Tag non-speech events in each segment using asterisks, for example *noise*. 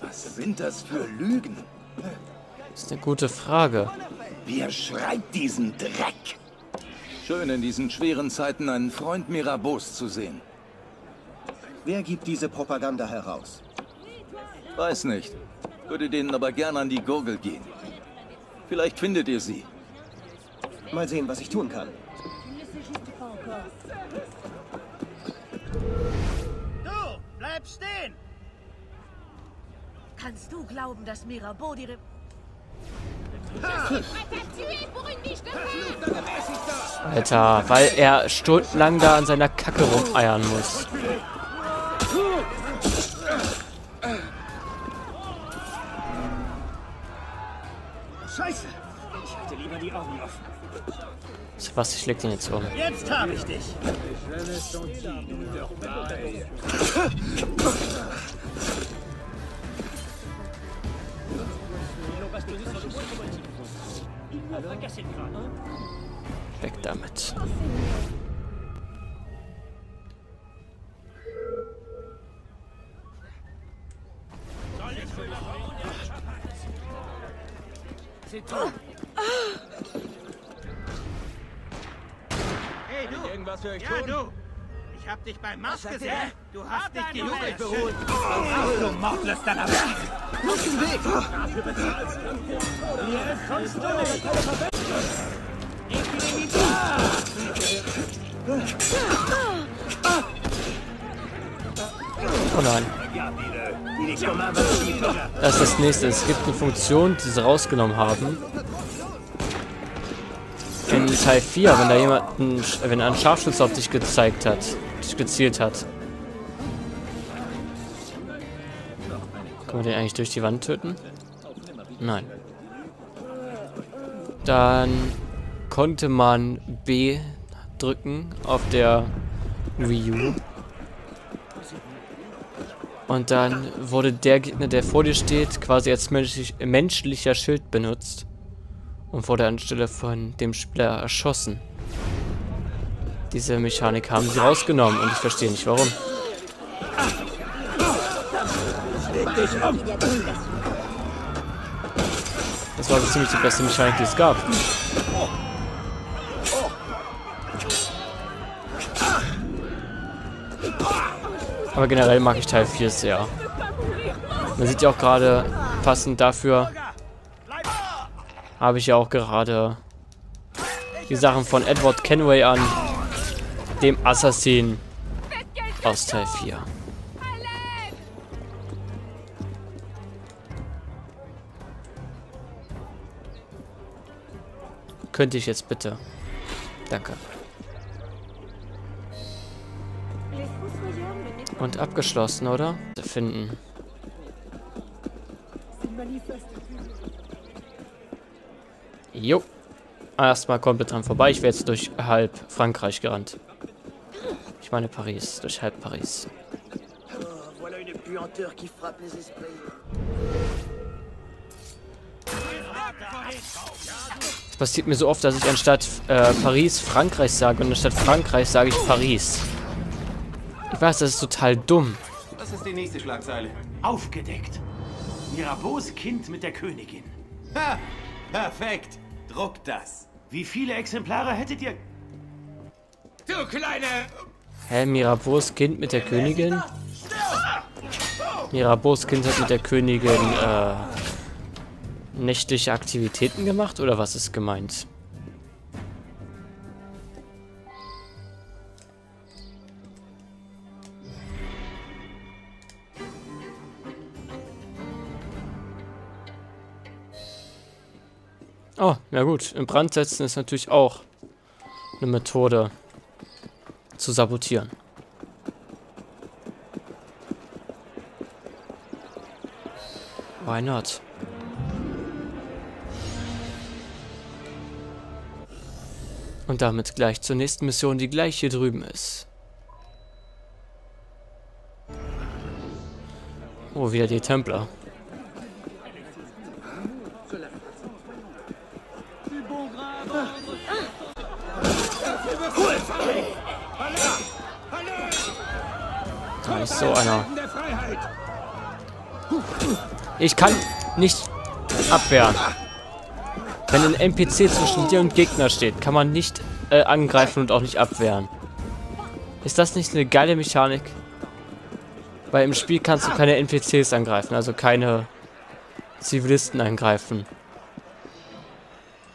Was sind das für Lügen? Das ist eine gute Frage. Wer schreibt diesen Dreck? Schön in diesen schweren Zeiten einen Freund Mirabeaus zu sehen. Wer gibt diese Propaganda heraus? Weiß nicht. Würde denen aber gern an die Gurgel gehen. Vielleicht findet ihr sie. Mal sehen, was ich tun kann. Du, bleib stehen! Kannst du glauben, dass Mirabeau die... Re Alter, weil er stundenlang da an seiner Kacke rumeiern muss. Was, ich leg den jetzt um. Jetzt habe ich dich! Weg damit. Hey, du! Irgendwas für euch ja, du! Ich hab dich beim Marsch gesehen. Du hast dich genug beruht. Ach, du Mordlüsterner! Los den Weg! Hier kommst du! Oh nein. Das ist das nächste. Es gibt eine Funktion, die sie rausgenommen haben. Teil 4, wenn da jemand, ein, wenn ein Scharfschütze auf dich gezeigt hat, dich gezielt hat. Kann man den eigentlich durch die Wand töten? Nein. Dann konnte man B drücken auf der Wii U. Und dann wurde der Gegner, der vor dir steht, quasi als menschlich, menschlicher Schild benutzt. Und wurde anstelle von dem Spieler erschossen. Diese Mechanik haben sie rausgenommen und ich verstehe nicht warum. Das war so ziemlich die beste Mechanik, die es gab. Aber generell mag ich Teil 4 sehr. Man sieht ja auch gerade, passend dafür, habe ich ja auch gerade die Sachen von Edward Kenway an, dem Assassin aus Teil 4. Könnte ich jetzt bitte? Danke. Und abgeschlossen, oder? Finden. Jo. Erstmal komplett dran vorbei. Ich wäre jetzt durch halb Frankreich gerannt. Ich meine Paris. Durch halb Paris. Es passiert mir so oft, dass ich anstatt äh, Paris Frankreich sage und anstatt Frankreich sage ich Paris. Ich weiß, das ist total dumm. Was ist die nächste Schlagzeile? Aufgedeckt. Mirabeaus Kind mit der Königin. Ha! Perfekt. Druckt das. Wie viele Exemplare hättet ihr? Du kleine... Hä, Mirabeaus Kind mit der Königin? Mirabeaus Kind hat mit der Königin, äh, nächtliche Aktivitäten gemacht? Oder was ist gemeint? Oh, na gut. In Brand setzen ist natürlich auch eine Methode zu sabotieren. Why not? Und damit gleich zur nächsten Mission, die gleich hier drüben ist. Oh, wieder die Templer. Da ist so einer. Ich kann nicht abwehren. Wenn ein NPC zwischen dir und Gegner steht, kann man nicht äh, angreifen und auch nicht abwehren. Ist das nicht eine geile Mechanik? Weil im Spiel kannst du keine NPCs angreifen, also keine Zivilisten angreifen.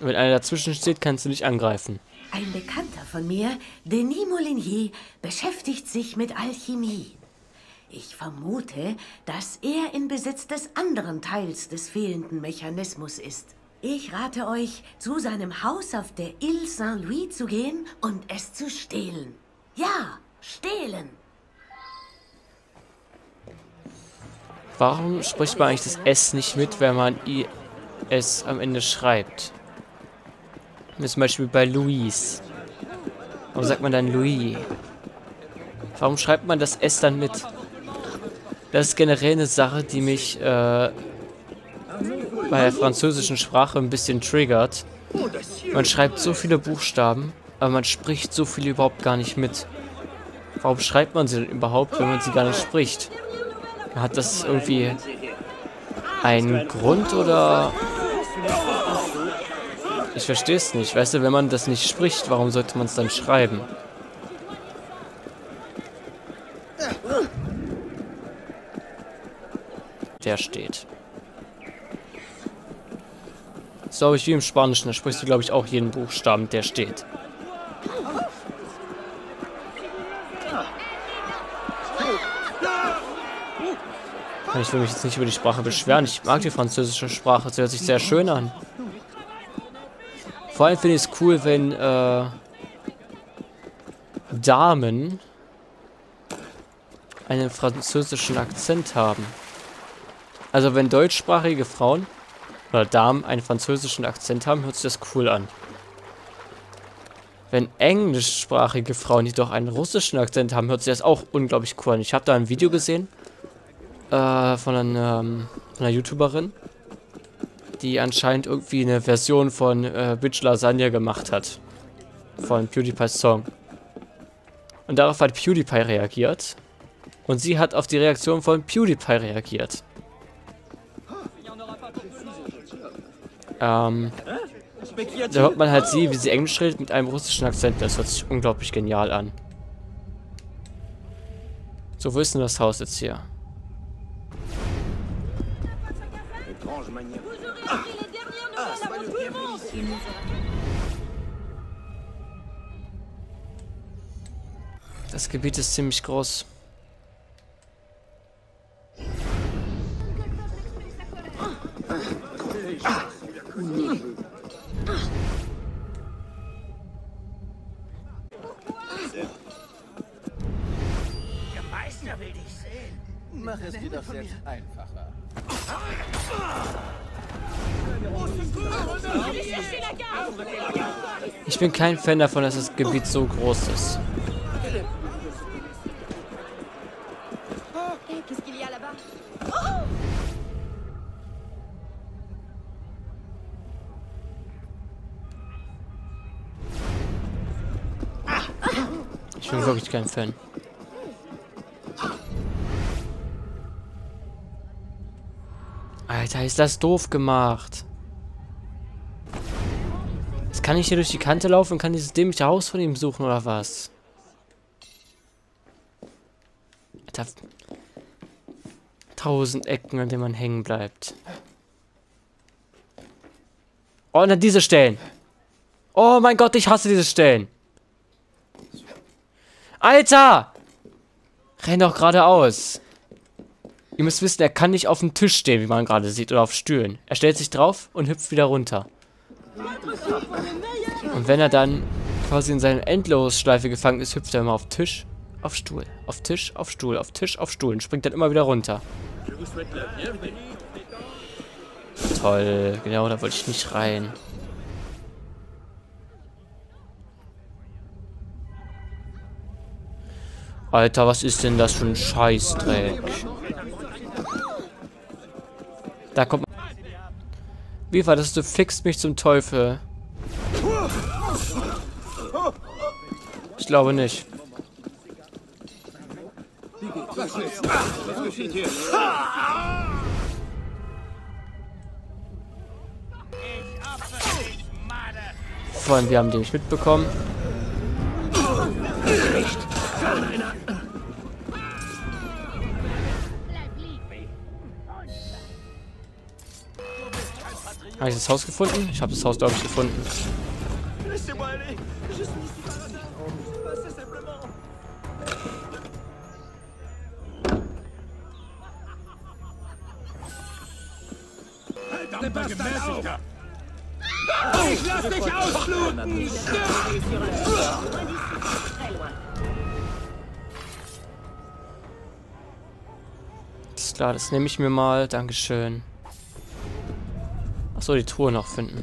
Wenn einer dazwischen steht, kannst du nicht angreifen. Ein Bekannter von mir, Denis Molinier, beschäftigt sich mit Alchemie. Ich vermute, dass er in Besitz des anderen Teils des fehlenden Mechanismus ist. Ich rate euch, zu seinem Haus auf der Ile Saint-Louis zu gehen und es zu stehlen. Ja, stehlen. Warum spricht man eigentlich das S nicht mit, wenn man IS am Ende schreibt? Wie zum Beispiel bei Louise. Warum sagt man dann Louis? Warum schreibt man das S dann mit? Das ist generell eine Sache, die mich äh, bei der französischen Sprache ein bisschen triggert. Man schreibt so viele Buchstaben, aber man spricht so viele überhaupt gar nicht mit. Warum schreibt man sie denn überhaupt, wenn man sie gar nicht spricht? Hat das irgendwie einen Grund oder... Ich verstehe es nicht. Weißt du, wenn man das nicht spricht, warum sollte man es dann schreiben? Der steht. So habe ich wie im Spanischen. Da sprichst du, glaube ich, auch jeden Buchstaben, der steht. Ich will mich jetzt nicht über die Sprache beschweren. Ich mag die französische Sprache. Sie hört sich sehr schön an. Vor allem finde ich es cool, wenn äh, Damen einen französischen Akzent haben. Also wenn deutschsprachige Frauen oder Damen einen französischen Akzent haben, hört sich das cool an. Wenn englischsprachige Frauen jedoch einen russischen Akzent haben, hört sich das auch unglaublich cool an. Ich habe da ein Video gesehen äh, von, einer, ähm, von einer YouTuberin, die anscheinend irgendwie eine Version von äh, Bitch Lasagne gemacht hat. Von PewDiePie's Song. Und darauf hat PewDiePie reagiert. Und sie hat auf die Reaktion von PewDiePie reagiert. Ähm, da hört man halt sie, wie sie Englisch redet mit einem russischen Akzent. Das hört sich unglaublich genial an. So, wo ist denn das Haus jetzt hier? Das Gebiet ist ziemlich groß. Ich bin kein Fan davon, dass das Gebiet so groß ist. Ich bin wirklich kein Fan. Alter, ist das doof gemacht. Kann ich hier durch die Kante laufen und kann dieses dämliche Haus von ihm suchen, oder was? Alter. Tausend Ecken, an denen man hängen bleibt. Oh, und dann diese Stellen. Oh mein Gott, ich hasse diese Stellen. Alter! Renn doch geradeaus. Ihr müsst wissen, er kann nicht auf dem Tisch stehen, wie man gerade sieht, oder auf Stühlen. Er stellt sich drauf und hüpft wieder runter. Und wenn er dann quasi in seiner Endlosschleife gefangen ist, hüpft er immer auf Tisch, auf Stuhl, auf Tisch, auf Stuhl, auf Tisch, auf Stuhl und springt dann immer wieder runter. Toll, genau, da wollte ich nicht rein. Alter, was ist denn das für ein Scheißdreck? Da kommt... Wie war das? Du fickst mich zum Teufel. Ich glaube nicht. Was? Vor allem, wir haben den nicht mitbekommen. Habe ich das Haus gefunden? Ich habe das Haus, glaube ich, gefunden. Ausbluten! Ist klar, das nehme ich mir mal. Dankeschön. Achso, die Truhe noch finden.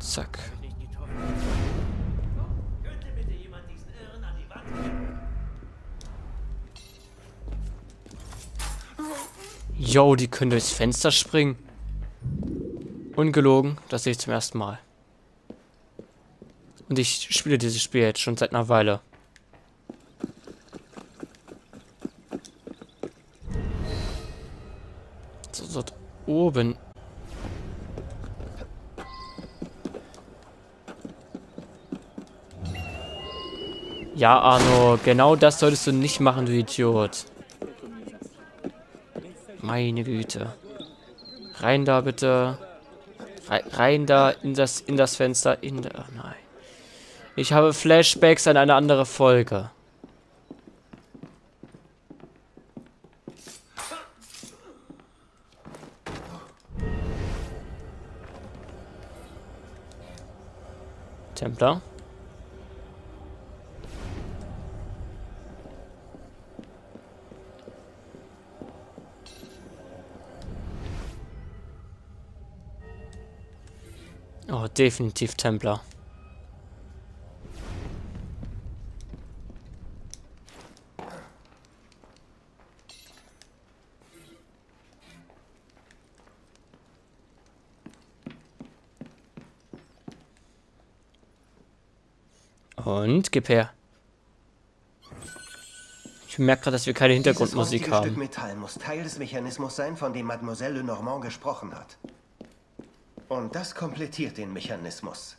Zack. Yo, die können durchs Fenster springen. Ungelogen, das sehe ich zum ersten Mal. Und ich spiele dieses Spiel jetzt schon seit einer Weile. So, dort oben. Ja, Arno, genau das solltest du nicht machen, du Idiot. Meine Güte. Rein da bitte. Rein, da in das, in das Fenster. In der, oh nein. Ich habe Flashbacks an eine andere Folge. Templer. Oh, definitiv Templer. Und gib her. Ich merke gerade, dass wir keine Hintergrundmusik Dieses haben. Stück Metall muss Teil des Mechanismus sein, von dem Mademoiselle Lenormand gesprochen hat. Und das komplettiert den Mechanismus.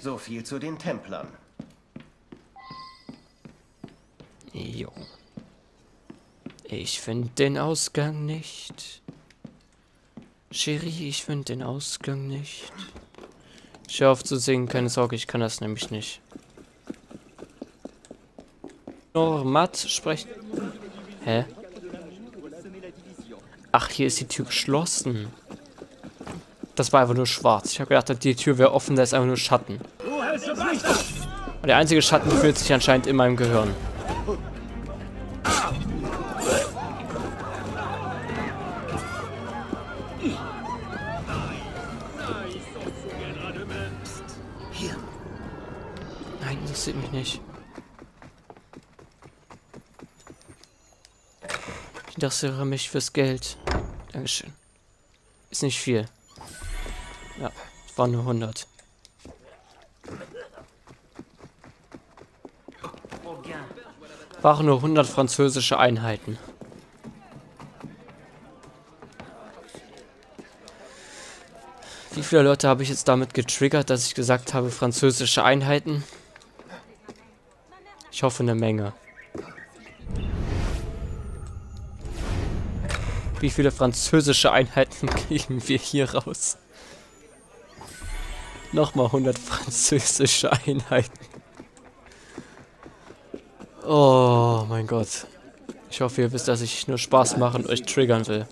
So viel zu den Templern. Jo. Ich finde den Ausgang nicht. Cherie, ich finde den Ausgang nicht. Ich hör auf zu singen, keine Sorge, ich kann das nämlich nicht. Matt sprechen. Hä? Ach, hier ist die Tür geschlossen. Das war einfach nur schwarz. Ich habe gedacht, die Tür wäre offen, da ist einfach nur Schatten. Und der einzige Schatten befindet sich anscheinend in meinem Gehirn. Nein, das sieht mich nicht. Ich interessiere mich fürs Geld. Dankeschön. Ist nicht viel. Ja, waren nur 100. Waren nur 100 französische Einheiten. Wie viele Leute habe ich jetzt damit getriggert, dass ich gesagt habe, französische Einheiten? Ich hoffe eine Menge. Wie viele französische Einheiten *laughs* kriegen wir hier raus? Nochmal 100 französische Einheiten. Oh mein Gott. Ich hoffe, ihr wisst, dass ich nur Spaß machen und euch triggern will.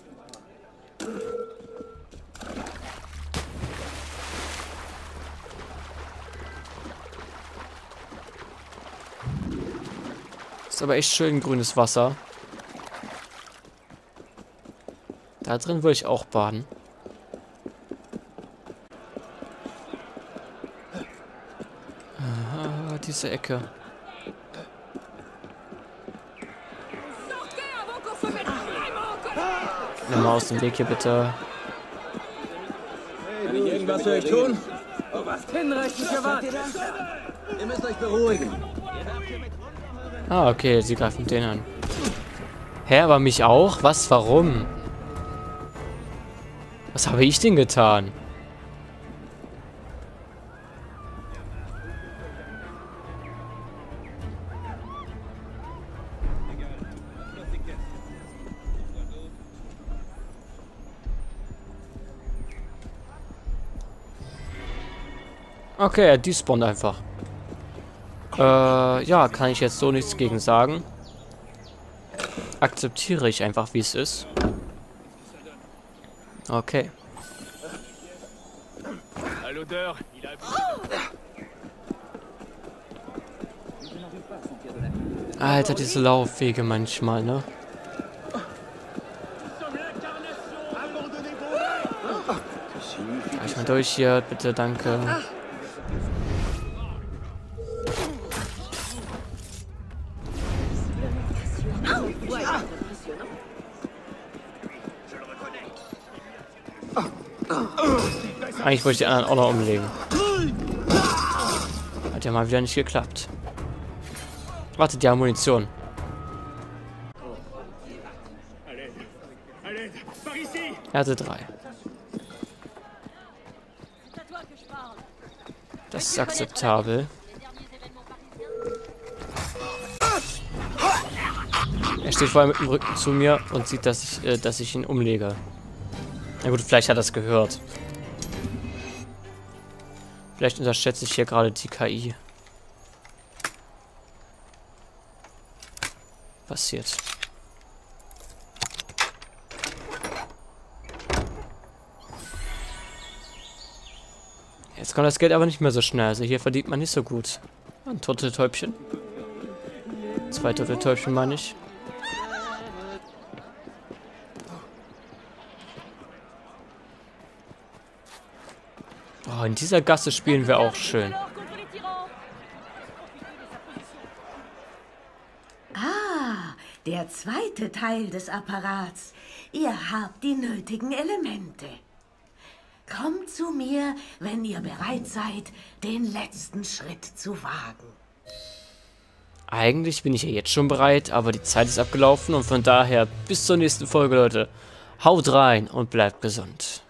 Ist aber echt schön grünes Wasser. Da drin würde ich auch baden. Ah, diese Ecke. Nimm mal aus dem Weg hier bitte. Kann ich irgendwas was für euch tun? Warst hinreichend gewartet. Ihr müsst euch beruhigen. Ah, okay, sie greifen den an. Hä, aber mich auch? Was, warum? Was habe ich denn getan? Okay, er despawnt einfach. Äh, ja, kann ich jetzt so nichts gegen sagen. Akzeptiere ich einfach, wie es ist. Okay. Alter, diese Laufwege manchmal, ne? Ich mal durch hier, bitte, danke. Eigentlich wollte ich die anderen auch noch umlegen. Hat ja mal wieder nicht geklappt. Wartet, die haben Munition. Er hatte drei. Das ist akzeptabel. Er steht vor allem mit dem Rücken zu mir und sieht, dass ich, äh, dass ich ihn umlege. Na gut, vielleicht hat er es gehört. Vielleicht unterschätze ich hier gerade die KI. Passiert. Jetzt kommt das Geld aber nicht mehr so schnell. Also hier verdient man nicht so gut. Ein Turteltäubchen. Zwei Turteltäubchen meine ich. In dieser Gasse spielen wir auch schön. Ah, der zweite Teil des Apparats. Ihr habt die nötigen Elemente. Kommt zu mir, wenn ihr bereit seid, den letzten Schritt zu wagen. Eigentlich bin ich ja jetzt schon bereit, aber die Zeit ist abgelaufen und von daher bis zur nächsten Folge, Leute. Haut rein und bleibt gesund.